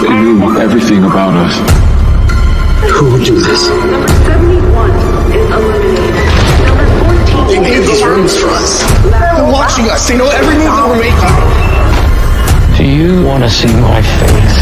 They knew everything about us. Who would do this? Number 71 is eliminated. Number 14 They made these rooms for us. They're watching us. They know every move that we're making. Do you want to see my face?